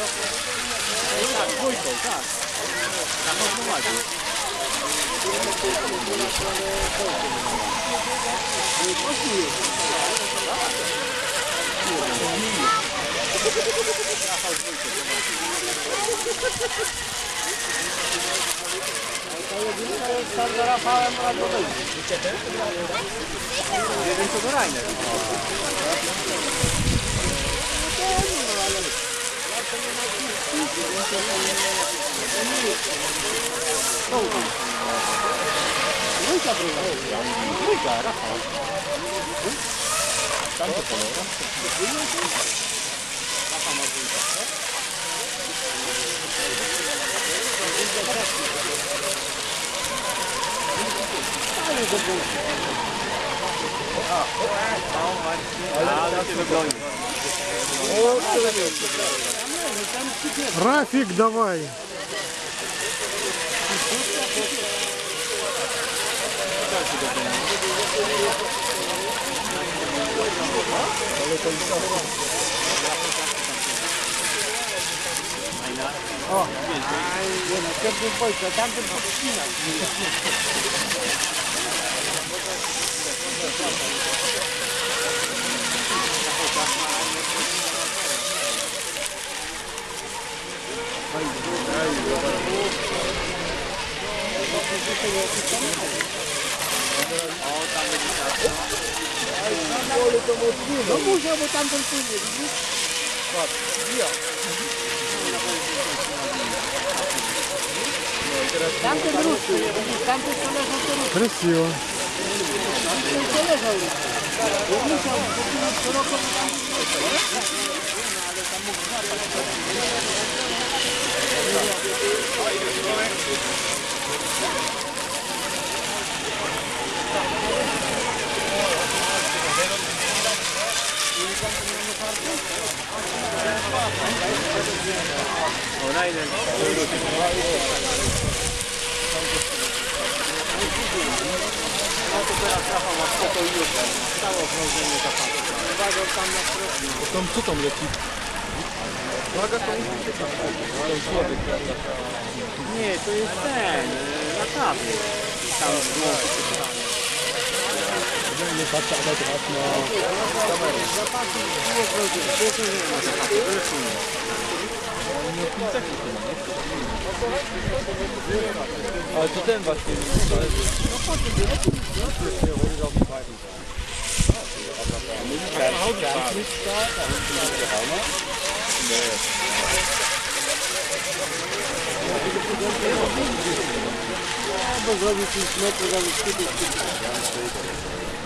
ごめんなさい。Tak. Na konsumacie. Tam za Рафик давай. О, там же to mocný, no. To může, bo tam ten půl vidíš? Tak, jo. Tam ten rusy, tam ten koleżał to rusy. Kresivo. Tam ten koleżał rusy. Musiał poczynać szeroko, bo tam ale tam mógł No to teraz Rafa ma spokojnie stałe okrążenie zapasy. Uwaga, tam na środku. Tam co tam leci? Uwaga, to jest człowiek. Nie, to jest ten, e, na tablet. Tam z głowy. Ale to ten właśnie jest. Albo zrobić 5 metrów, albo 4 metrów.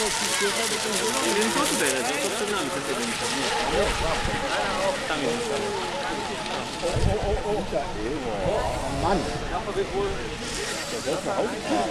Rynkotu teraz, to przed nami ten tydzień. Tam jest. O, o, o, o. Mann. Der ist mal aufgekommen.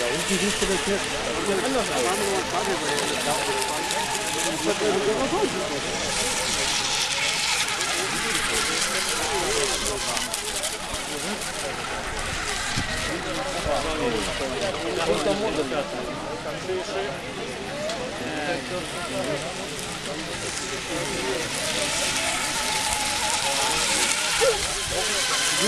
da unten siehst du das nicht. Das sieht anders aus. Thank you. な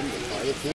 んでかいやつ。